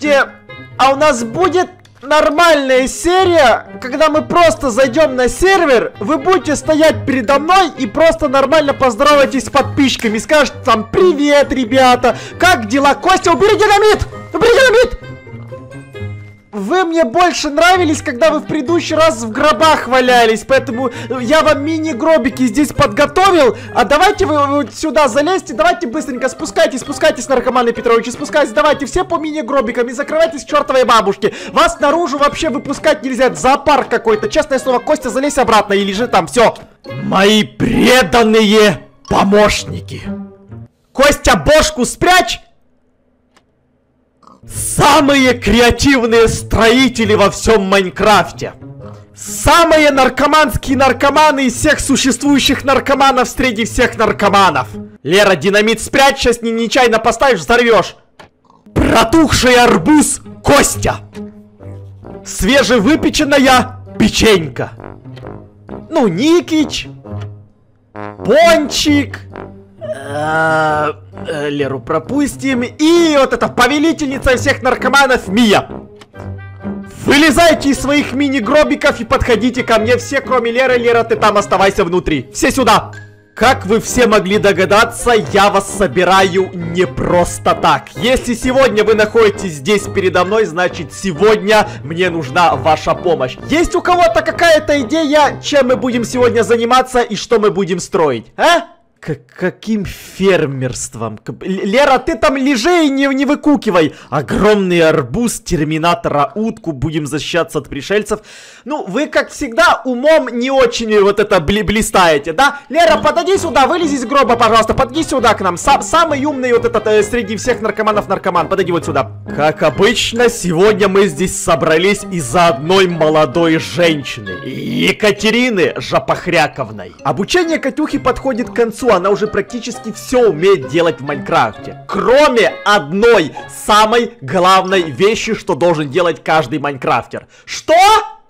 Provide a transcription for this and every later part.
Слушайте, а у нас будет нормальная серия, когда мы просто зайдем на сервер, вы будете стоять передо мной и просто нормально поздоровайтесь с подписчиками, скажете там «Привет, ребята! Как дела? Костя, убери динамит! Убери динамит!» Вы мне больше нравились, когда вы в предыдущий раз в гробах валялись, поэтому я вам мини-гробики здесь подготовил. А давайте вы вот сюда залезьте, давайте быстренько спускайтесь, спускайтесь, наркоманы Петровичи, спускайтесь, давайте все по мини-гробикам и закрывайтесь к чертовой бабушке. Вас наружу вообще выпускать нельзя, это зоопарк какой-то. Честное слово, Костя, залезь обратно и лежи там, все. Мои преданные помощники. Костя, бошку спрячь! Самые креативные строители во всем Майнкрафте. Самые наркоманские наркоманы из всех существующих наркоманов среди всех наркоманов. Лера, динамит спрячь, сейчас не нечаянно поставишь, взорвешь. Протухший арбуз Костя. Свежевыпеченная печенька. Ну, Никич. Пончик. Э, Леру пропустим. И вот эта повелительница всех наркоманов Мия. Вылезайте из своих мини-гробиков и подходите ко мне все, кроме Леры. Лера, ты там оставайся внутри. Все сюда. Как вы все могли догадаться, я вас собираю не просто так. Если сегодня вы находитесь здесь передо мной, значит сегодня мне нужна ваша помощь. Есть у кого-то какая-то идея, чем мы будем сегодня заниматься и что мы будем строить, а? К каким фермерством? К Лера, ты там лежи и не, не выкукивай. Огромный арбуз, терминатора, утку, будем защищаться от пришельцев. Ну, вы, как всегда, умом не очень вот это бли блистаете, да? Лера, подойди сюда, вылези из гроба, пожалуйста, подойди сюда к нам. Сам, самый умный вот этот э, среди всех наркоманов наркоман, подойди вот сюда. Как обычно, сегодня мы здесь собрались из-за одной молодой женщины. Екатерины Жапохряковной. Обучение Катюхи подходит к концу она уже практически все умеет делать в Майнкрафте. Кроме одной самой главной вещи, что должен делать каждый майнкрафтер. Что?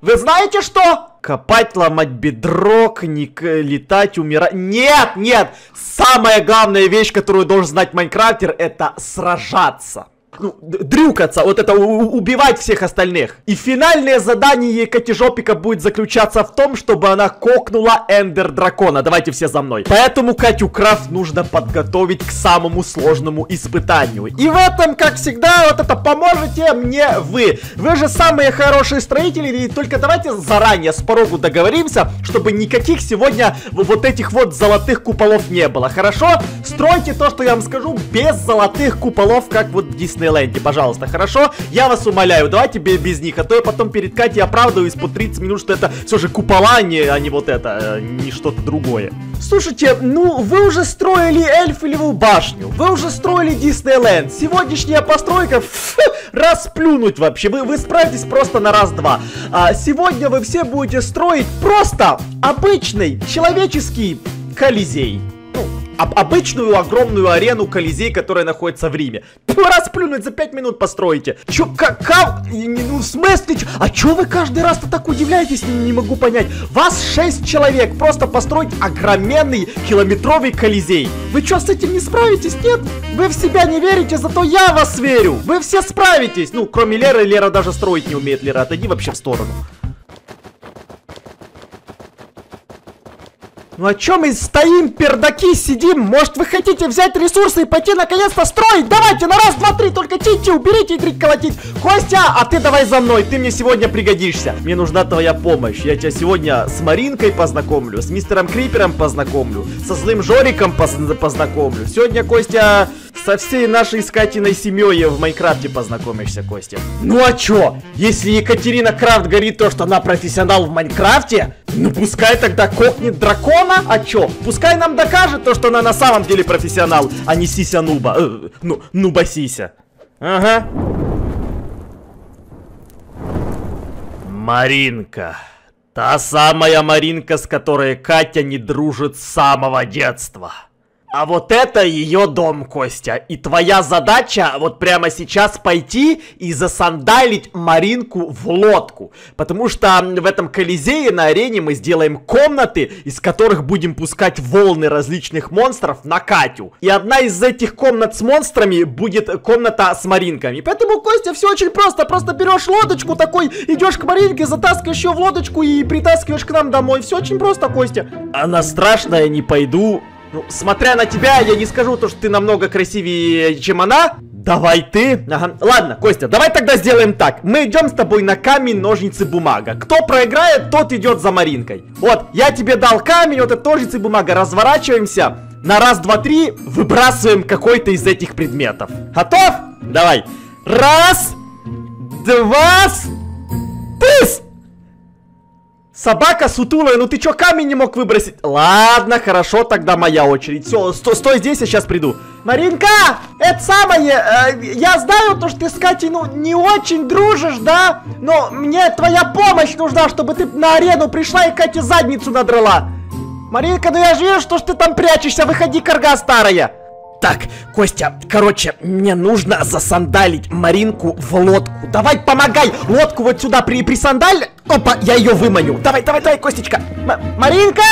Вы знаете что? Копать, ломать бедрок, не летать, умирать. Нет, нет! Самая главная вещь, которую должен знать майнкрафтер, это сражаться ну, дрюкаться, вот это убивать всех остальных. И финальное задание Котижопика будет заключаться в том, чтобы она кокнула Эндер Дракона. Давайте все за мной. Поэтому Катю Крафт нужно подготовить к самому сложному испытанию. И в этом, как всегда, вот это поможете мне вы. Вы же самые хорошие строители, и только давайте заранее с порогу договоримся, чтобы никаких сегодня вот этих вот золотых куполов не было, хорошо? Стройте то, что я вам скажу, без золотых куполов, как вот Дисней Диснейленде, пожалуйста, хорошо? Я вас умоляю, давайте без них, а то я потом перед Катей оправдываюсь по 30 минут, что это все же купола, а не, а не вот это, э, не что-то другое. Слушайте, ну, вы уже строили Эльфилеву башню, вы уже строили Диснейленд, сегодняшняя постройка, фу, расплюнуть вообще, вы, вы справитесь просто на раз-два. А сегодня вы все будете строить просто обычный человеческий Колизей об обычную огромную арену Колизей, которая находится в Риме. Расплюнуть за 5 минут построите. Чё, как, как, ну в смысле, а чё вы каждый раз-то так удивляетесь, не, не могу понять. Вас 6 человек, просто построить огроменный километровый Колизей. Вы чё, с этим не справитесь, нет? Вы в себя не верите, зато я вас верю. Вы все справитесь. Ну, кроме Леры, Лера даже строить не умеет, Лера, отойди вообще в сторону. Ну а чё мы стоим, пердаки, сидим? Может вы хотите взять ресурсы и пойти наконец-то строить? Давайте на раз, два, три, только тити, уберите и колотить. Костя, а ты давай за мной, ты мне сегодня пригодишься. Мне нужна твоя помощь. Я тебя сегодня с Маринкой познакомлю, с мистером Крипером познакомлю, со злым Жориком поз познакомлю. Сегодня, Костя, со всей нашей искательной семьей в Майнкрафте познакомишься, Костя. Ну а чё? Если Екатерина Крафт говорит то, что она профессионал в Майнкрафте, ну пускай тогда кокнет дракона, а чё? Пускай нам докажет то, что она на самом деле профессионал, а не сися нуба. Э, ну, нуба сися. Ага. Маринка. Та самая Маринка, с которой Катя не дружит с самого детства. А вот это ее дом, Костя. И твоя задача вот прямо сейчас пойти и засандалить Маринку в лодку. Потому что в этом Колизее на арене мы сделаем комнаты, из которых будем пускать волны различных монстров на Катю. И одна из этих комнат с монстрами будет комната с Маринками. Поэтому, Костя, все очень просто. Просто берешь лодочку такой, идешь к Маринке, затаскиваешь ее в лодочку и притаскиваешь к нам домой. Все очень просто, Костя. Она страшная, не пойду. Ну, смотря на тебя, я не скажу то, что ты намного красивее, чем она. Давай ты. Ага. Ладно, Костя, давай тогда сделаем так. Мы идем с тобой на камень, ножницы, бумага. Кто проиграет, тот идет за Маринкой. Вот, я тебе дал камень, вот это ножницы, бумага. Разворачиваемся. На раз, два, три выбрасываем какой-то из этих предметов. Готов? Давай. Раз, два, тыс! Собака сутулая, ну ты чё камень не мог выбросить? Ладно, хорошо, тогда моя очередь. Все, сто, стой здесь, я сейчас приду. Маринка, это самое, э, я знаю, то, что ты с Катей, ну, не очень дружишь, да? Но мне твоя помощь нужна, чтобы ты на арену пришла и Кате задницу надрала. Маринка, ну я же вижу, что ж ты там прячешься, выходи, корга старая. Так, Костя, короче, мне нужно засандалить Маринку в лодку. Давай, помогай! Лодку вот сюда при присандаль. Опа, я ее выманю. Давай, давай, давай, Костечка. М Маринка!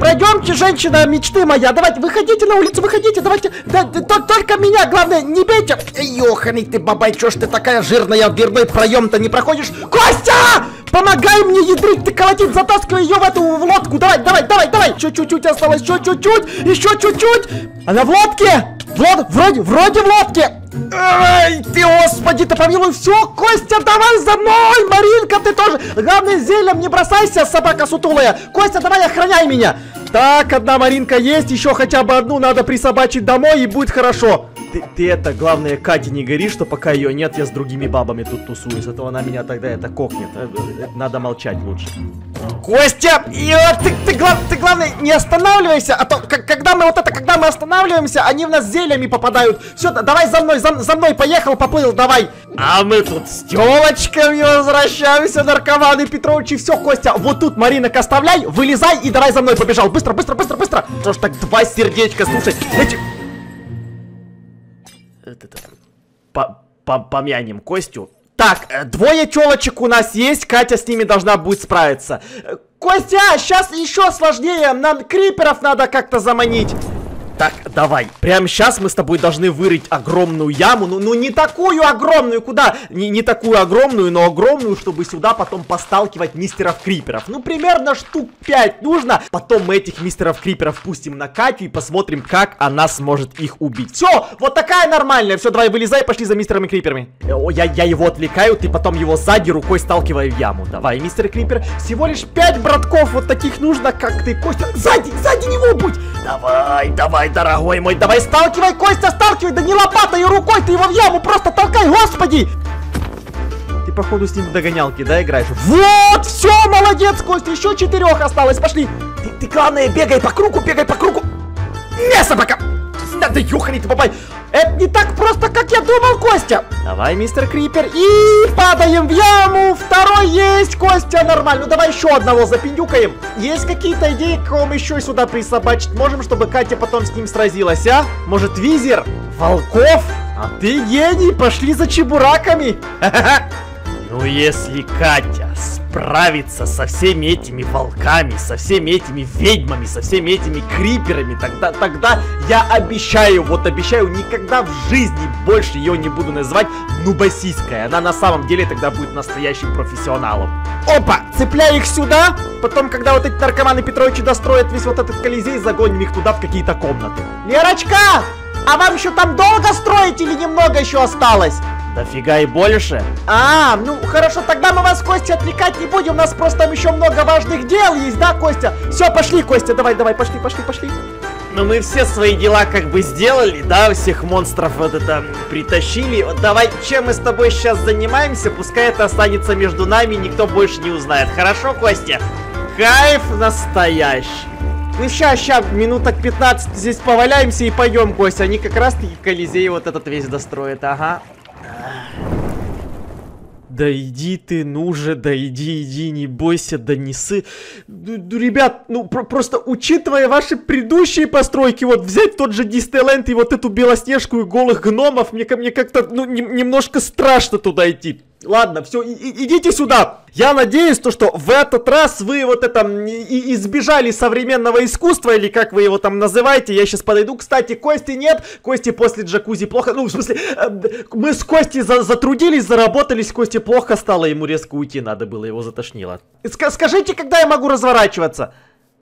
Пройдемте, женщина мечты моя. Давайте, выходите на улицу, выходите, давайте. Да, да, только меня, главное, не бейте. Ёханый ты, бабай, чё ж ты такая жирная, дверной проем-то не проходишь? Костя! Помогай мне ядрить, ты колотить, затаскивай ее в эту в лодку. Давай, давай, давай, давай. Чуть-чуть осталось, еще чуть-чуть, еще чуть-чуть. Она в лодке. В лод... Вроде, вроде в лодке. Ай, ты, господи, ты помилуй, все, Костя, давай за мной, Маринка, ты тоже. Главное, зельем не бросайся, собака сутулая. Костя, давай охраняй меня. Так, одна Маринка есть, еще хотя бы одну надо присобачить домой и будет хорошо ты, ты это, главное, Кате не говори, что пока ее нет, я с другими бабами тут тусуюсь, а то она меня тогда это кокнет. Э, э, надо молчать лучше. Костя! Ё, ты, ты, глав, ты главное не останавливайся, а то когда мы вот это, когда мы останавливаемся, они в нас зельями попадают. Все, давай за мной, за, за мной, поехал, поплыл, давай. А мы тут с телочками возвращаемся, наркоманы Петровичи. Все, Костя, вот тут Маринок оставляй, вылезай и давай за мной побежал. Быстро, быстро, быстро, быстро. Что ж так два сердечка, слушай. Эти помянем Костю. Так, э, двое телочек у нас есть, Катя с ними должна будет справиться. Э, Костя, сейчас еще сложнее, нам криперов надо как-то заманить. Так, давай. Прямо сейчас мы с тобой должны вырыть огромную яму. Ну, ну не такую огромную, куда? Не, не такую огромную, но огромную, чтобы сюда потом посталкивать мистеров криперов. Ну, примерно штук 5 нужно. Потом мы этих мистеров криперов пустим на Катю и посмотрим, как она сможет их убить. Все, вот такая нормальная. Все, давай вылезай, пошли за мистерами криперами. О, я, я его отвлекаю, ты потом его сзади рукой сталкивай в яму. Давай, мистер крипер. Всего лишь 5 братков вот таких нужно, как ты, Костя. Сзади, сзади него будь. Давай, давай. Давай, дорогой мой, давай, сталкивай, Костя, сталкивай, да не лопатой и рукой, ты его в яму просто толкай, господи! Ты, походу, с ним догонялки, да, играешь? Вот, все, молодец, Костя, еще четырех осталось, пошли! Ты, ты, главное, бегай по кругу, бегай по кругу! Не, собака! Ты, бабай! Это не так просто, как я думал, Костя. Давай, мистер Крипер. И падаем в яму. Второй есть, Костя, нормально. Ну, давай еще одного запиндюкаем. Есть какие-то идеи, кого мы еще сюда присобачить можем, чтобы Катя потом с ним сразилась, а? Может, визер? Волков? А ты гений, пошли за чебураками. Ну, если Катя справиться со всеми этими волками, со всеми этими ведьмами, со всеми этими криперами, тогда, тогда я обещаю, вот обещаю, никогда в жизни больше ее не буду называть Нубасиской. Она на самом деле тогда будет настоящим профессионалом. Опа! Цепляй их сюда, потом, когда вот эти наркоманы Петровичи достроят весь вот этот колизей, загоним их туда в какие-то комнаты. Лерочка! А вам еще там долго строить или немного еще осталось? Дофига и больше. А, ну хорошо, тогда мы вас, Костя, отвлекать не будем. У нас просто там еще много важных дел есть, да, Костя? Все, пошли, Костя, давай, давай, пошли, пошли, пошли. Ну мы все свои дела как бы сделали, да, всех монстров вот это притащили. Вот давай, чем мы с тобой сейчас занимаемся, пускай это останется между нами, никто больше не узнает. Хорошо, Костя? Кайф настоящий. Ну сейчас, сейчас, минуток 15 здесь поваляемся и пойдем, Костя. Они как раз таки Колизей вот этот весь достроят, ага. Да иди ты, ну же, да иди, иди, не бойся, да не сы. Ребят, ну про просто учитывая ваши предыдущие постройки, вот взять тот же Диснейленд и вот эту Белоснежку и голых гномов, мне, мне как-то, ну, не, немножко страшно туда идти. Ладно, все, идите сюда. Я надеюсь, то, что в этот раз вы вот это и избежали современного искусства, или как вы его там называете. Я сейчас подойду. Кстати, Кости нет. Кости после джакузи плохо. Ну, в смысле, э, мы с Кости за затрудились, заработались. Кости плохо стало, ему резко уйти надо было, его затошнило. Ск скажите, когда я могу разворачиваться?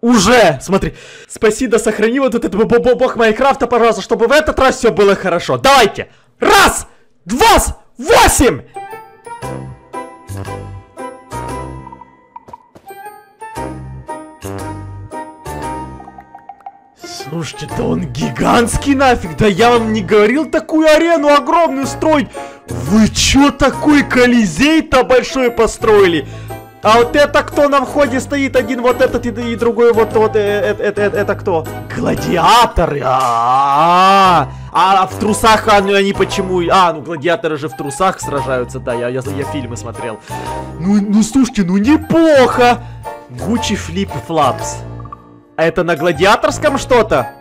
Уже! Смотри. Спаси да сохрани вот этот бог Майнкрафта, пожалуйста, чтобы в этот раз все было хорошо. Давайте! Раз! Два! Восемь! Слушайте, да он гигантский нафиг, да я вам не говорил такую арену огромную строить. Вы чё такой колизей-то большой построили? А вот это кто на входе стоит? Один вот этот и, и другой вот вот это, это, это, это кто? Гладиаторы. А, -а, а, а в трусах они, они почему? А, ну гладиаторы же в трусах сражаются, да, я, я, я фильмы смотрел. Ну, ну слушайте, ну неплохо. Гуччи Флип Флапс. А это на гладиаторском что-то?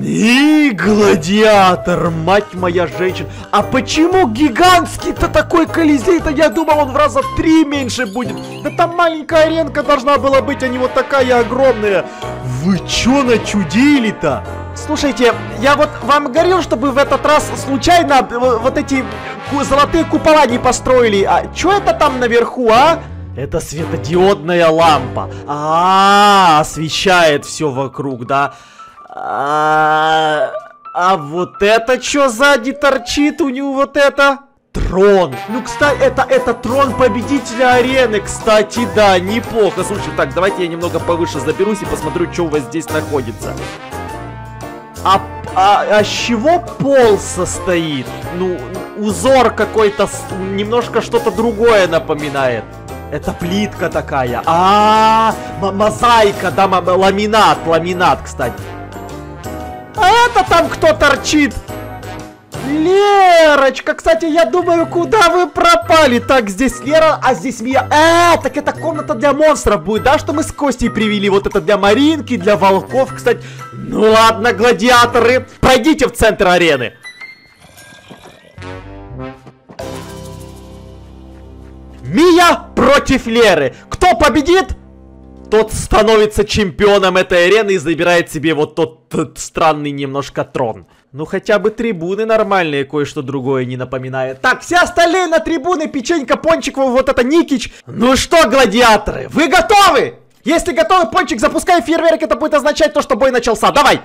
И гладиатор, мать моя женщина. А почему гигантский-то такой колизей-то? Я думал, он в раза три меньше будет. Да там маленькая аренка должна была быть, а не вот такая огромная. Вы чё начудили-то? Слушайте, я вот вам говорил, чтобы в этот раз случайно вот эти золотые купола не построили. А чё это там наверху, а? Это светодиодная лампа. А, -а, -а освещает все вокруг, да? А, а вот это что сзади торчит у него вот это? Трон. Ну, кстати, это, это трон победителя арены, кстати, да, неплохо. Слушай, так, давайте я немного повыше заберусь и посмотрю, что у вас здесь находится. А, а, а с чего пол состоит? Ну, узор какой-то, немножко что-то другое напоминает. Это плитка такая. А, -а, -а мозаика, да, ламинат, ламинат, кстати. А это там кто торчит? Лерочка, кстати, я думаю, куда вы пропали? Так, здесь Лера, а здесь Мия. Э, так это комната для монстров будет, да, что мы с Костей привели? Вот это для Маринки, для волков, кстати. Ну ладно, гладиаторы, пройдите в центр арены. Мия против Леры. Кто победит? Тот становится чемпионом этой арены и забирает себе вот тот, тот странный немножко трон. Ну хотя бы трибуны нормальные, кое-что другое не напоминает. Так, все остальные на трибуны, печенька, пончик, вот это Никич. Ну что, гладиаторы, вы готовы? Если готовы, пончик, запускай фейерверк, это будет означать то, что бой начался. Давай!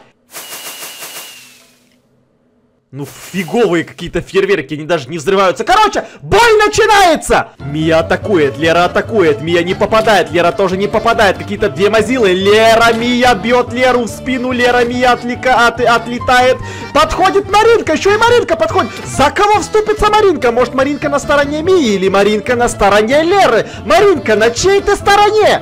Ну, фиговые какие-то фейерверки, они даже не взрываются. Короче, бой начинается! Мия атакует, Лера атакует, Мия не попадает, Лера тоже не попадает. Какие-то две мазилы. Лера, Мия бьет Леру в спину, Лера, Мия отлика, от, отлетает. Подходит Маринка, еще и Маринка подходит. За кого вступится Маринка? Может, Маринка на стороне Мии или Маринка на стороне Леры? Маринка, на чьей ты стороне?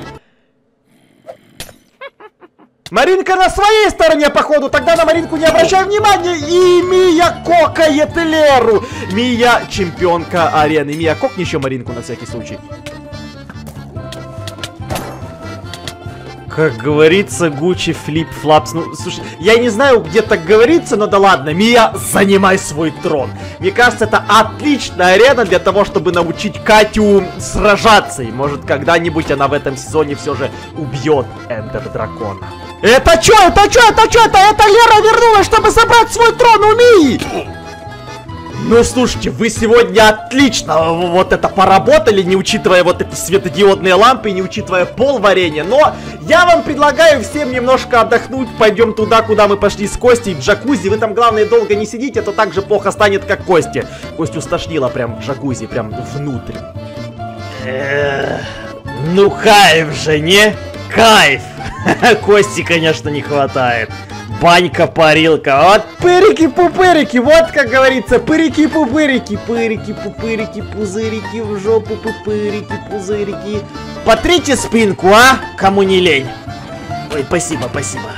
Маринка на своей стороне, походу. Тогда на Маринку не обращай внимания. И Мия кокает Леру. Мия чемпионка арены. Мия, кокни еще Маринку на всякий случай. Как говорится, Гуччи флип флапс. Ну, слушай, я не знаю, где так говорится, но да ладно. Мия, занимай свой трон. Мне кажется, это отличная арена для того, чтобы научить Катю сражаться. И может, когда-нибудь она в этом сезоне все же убьет Эндер Дракона. Это что? Это что? Это что? Это, это Лера вернулась, чтобы забрать свой трон у Мии! Ну, слушайте, вы сегодня отлично вот это поработали, не учитывая вот эти светодиодные лампы, не учитывая пол варенья. Но я вам предлагаю всем немножко отдохнуть. Пойдем туда, куда мы пошли с Костей, в джакузи. Вы там, главное, долго не сидите, а то так же плохо станет, как Кости. Костю стошнило прям в джакузи, прям внутрь. ну, кайф же, не? Кайф! Кости, конечно, не хватает. Банька-парилка. Вот пырики-пупырики. Вот, как говорится, пырики-пупырики. Пырики-пупырики, пузырики в жопу, пупырики-пузырики. Потрите спинку, а? Кому не лень. Ой, спасибо, спасибо.